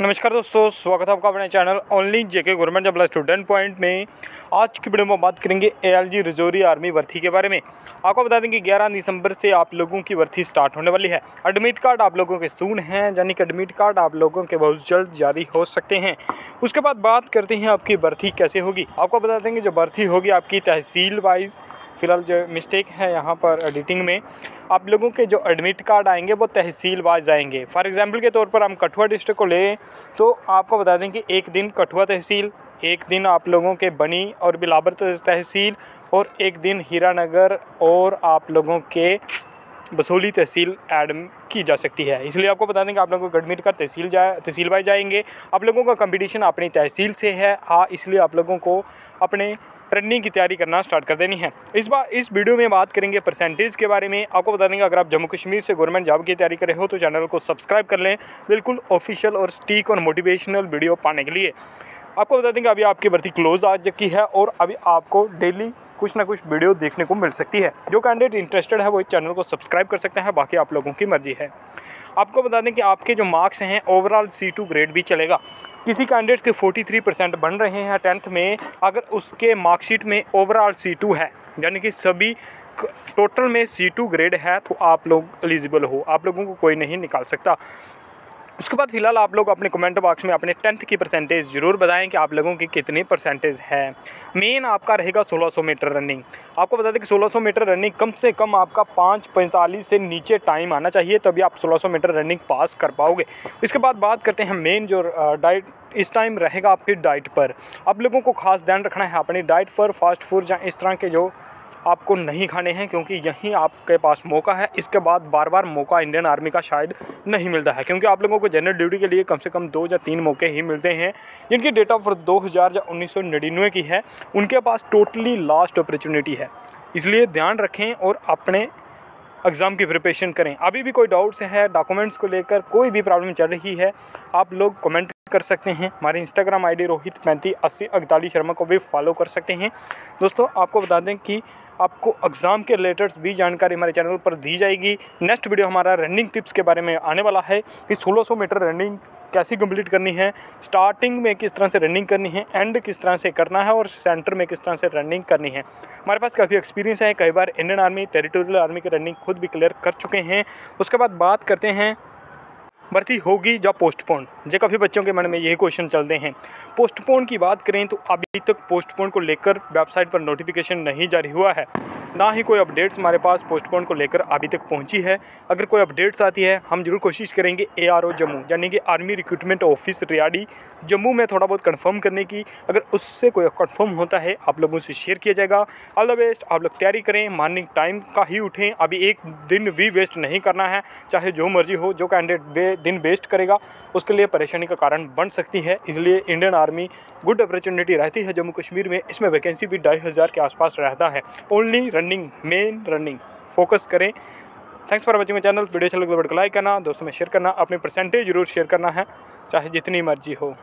नमस्कार दोस्तों, स्वागत है आपका अपने चैनल ओनली जेके गवर्नमेंट जब स्टूडेंट पॉइंट में। आज की वीडियो में बात करेंगे एएलजी रिजोरी आर्मी भर्ती के बारे में। आपको बता दें कि 11 दिसंबर से आप लोगों की भर्ती स्टार्ट होने वाली है। एडमिट कार्ड आप लोगों के सून हैं, यानी कि एडमिट कार्ड आप लोगों के बहुत जल्द जारी हो सकते हैं। उसके बाद बात करते हैं आपकी भर्ती कैसे होगी। आपको बता देंगे जो भर्ती होगी आपकी तहसील वाइज़ फ़िलहाल जो मिस्टेक है यहाँ पर एडिटिंग में। आप लोगों के जो एडमिट कार्ड आएँगे, वो तहसील वाइज आएँगे फॉर एग्जांपल के तौर पर हम कठुआ डिस्ट्रिक्ट को लें तो आपको बता दें कि एक दिन कठुआ तहसील, एक दिन आप लोगों के बनी और बिलावर तहसील, और एक दिन हीरानगर और आप लोगों के बसोली तहसील ऐड की जा सकती है। इसलिए आपको बता दें कि आप लोगों को एडमिट कार्ड तहसील जाए तहसील वाइज जाएँगे। आप लोगों का कंपटीशन अपनी तहसील से है। हाँ इसलिए आप लोगों को अपने रनिंग की तैयारी करना स्टार्ट कर देनी है। इस बार इस वीडियो में बात करेंगे परसेंटेज के बारे में। आपको बता देंगे, अगर आप जम्मू कश्मीर से गवर्नमेंट जॉब की तैयारी कर रहे हो तो चैनल को सब्सक्राइब कर लें। बिल्कुल ऑफिशियल और स्टीक और मोटिवेशनल वीडियो पाने के लिए। आपको बता देंगे, अभी आपकी भर्ती क्लोज आ चुकी है और अभी आपको डेली कुछ ना कुछ वीडियो देखने को मिल सकती है। जो कैंडिडेट इंटरेस्टेड है, वो इस चैनल को सब्सक्राइब कर सकते हैं, बाकी आप लोगों की मर्ज़ी है। आपको बता दें कि आपके जो मार्क्स हैं ओवरऑल सी टू ग्रेड भी चलेगा। किसी कैंडिडेट के 43 परसेंट बन रहे हैं टेंथ में, अगर उसके मार्कशीट में ओवरऑल सी टू है, यानी कि सभी टोटल में सी टू ग्रेड है तो आप लोग एलिजिबल हो। आप लोगों को कोई नहीं निकाल सकता। उसके बाद फ़िलहाल आप लोग अपने कमेंट बॉक्स में अपने टेंथ की परसेंटेज ज़रूर बताएँ कि आप लोगों की कितनी परसेंटेज है। मेन आपका रहेगा 1600 मीटर रनिंग आपको बता दें कि 1600 मीटर रनिंग कम से कम आपका पाँच पैंतालीस से नीचे टाइम आना चाहिए, तभी आप 1600 मीटर रनिंग पास कर पाओगे। इसके बाद बात करते हैं मेन जो डाइट इस टाइम रहेगा आपकी डाइट पर। आप लोगों को खास ध्यान रखना है, अपनी डाइट पर फास्ट फ़ूड या इस तरह के जो आपको नहीं खाने हैं क्योंकि यहीं आपके पास मौका है। इसके बाद बार बार मौका इंडियन आर्मी का शायद नहीं मिलता है, क्योंकि आप लोगों को जनरल ड्यूटी के लिए कम से कम दो या तीन मौके ही मिलते हैं, जिनकी डेट ऑफ़ बर्थ दो हज़ार या उन्नीस की है। उनके पास टोटली लास्ट अपॉर्चुनिटी है। इसलिए ध्यान रखें और अपने एग्ज़ाम की प्रिपरेशन करें। अभी भी कोई डाउट्स है, डॉक्यूमेंट्स को लेकर कोई भी प्रॉब्लम चल रही है, आप लोग कमेंट कर सकते हैं। हमारे इंस्टाग्राम आईडी रोहित पैंती अस्सी अगताली शर्मा को भी फॉलो कर सकते हैं। दोस्तों, आपको बता दें कि आपको एग्ज़ाम के रिलेटेड भी जानकारी हमारे चैनल पर दी जाएगी। नेक्स्ट वीडियो हमारा रनिंग टिप्स के बारे में आने वाला है। कि 1600 मीटर रनिंग कैसी कंप्लीट करनी है? स्टार्टिंग में किस तरह से रनिंग करनी है? एंड किस तरह से करना है? और सेंटर में किस तरह से रनिंग करनी है? हमारे पास काफ़ी एक्सपीरियंस है। कई बार इंडियन आर्मी टेरिटोरियल आर्मी की रनिंग खुद भी क्लियर कर चुके हैं। उसके बाद बात करते हैं भर्ती होगी या पोस्टपोन जो काफ़ी बच्चों के मन में यही क्वेश्चन चलते हैं। पोस्टपोन की बात करें तो अभी तक पोस्टपोन को लेकर वेबसाइट पर नोटिफिकेशन नहीं जारी हुआ है। ना ही कोई अपडेट्स हमारे पास पोस्टपोन को लेकर अभी तक पहुँची है। अगर कोई अपडेट्स आती है, हम ज़रूर कोशिश करेंगे एआरओ जम्मू, यानी कि आर्मी रिक्रूटमेंट ऑफ़िस रियाड़ी जम्मू में थोड़ा बहुत कंफर्म करने की। अगर उससे कोई कंफर्म होता है, आप लोगों से शेयर किया जाएगा। ऑल द बेस्ट आप लोग तैयारी करें मॉर्निंग टाइम का ही उठें। अभी एक दिन भी वेस्ट नहीं करना है, चाहे जो मर्ज़ी हो, जो कैंडिडेट दिन वेस्ट करेगा, उसके लिए परेशानी का कारण बन सकती है। इसलिए इंडियन आर्मी गुड अपॉर्चुनिटी रहती है। जम्मू कश्मीर में इसमें वैकेंसी भी ढाई हज़ार के आसपास रहता है। Only running main running focus करें। Thanks for watching channel video अच्छा लगे तो लाइक करना, दोस्तों में शेयर करना, अपनी परसेंटेज ज़रूर शेयर करना है। चाहे जितनी मर्ज़ी हो।